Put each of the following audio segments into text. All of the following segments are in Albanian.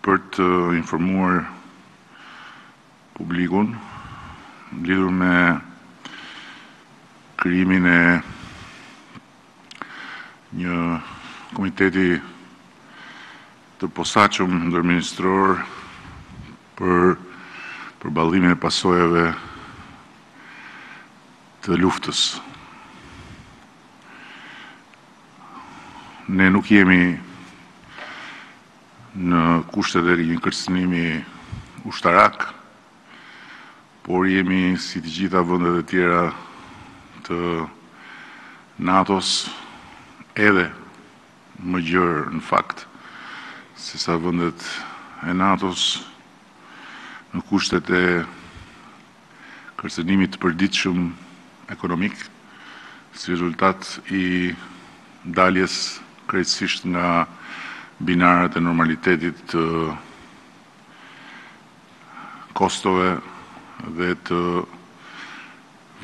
Për të informuar publikun lidhur me krijimin e një komiteti të posaçëm ndërministror për përballimin e pasojave të luftës. Ne nuk jemi në kushtet e një kërcënimi ushtarak, por jemi si të gjitha vëndet e tjera të NATO-s edhe më gjërë në fakt sesa vëndet e NATO-s në kushtet e kërcënimi të përditshëm ekonomik, si rezultat i daljes krejtësisht nga binarët e normalitetit të kostove dhe të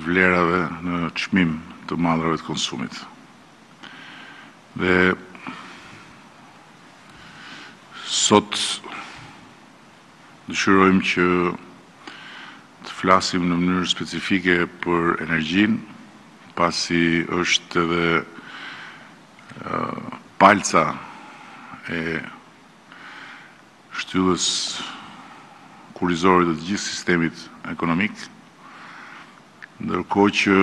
vlerave në çmim të mallrave të konsumit. Dhe sot dëshirojmë që Të flasim në mënyrë specifike për energjinë, pasi është edhe palca e shtyllës kurrizore të gjithë sistemit ekonomik, Ndërkohë që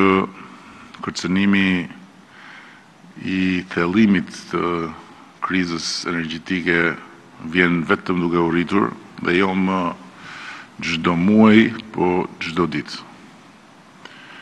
kërcënimi i thellimit të krizës energjitike vjen vetëm duke u rritur dhe jo më çdo muaj, po çdo ditë.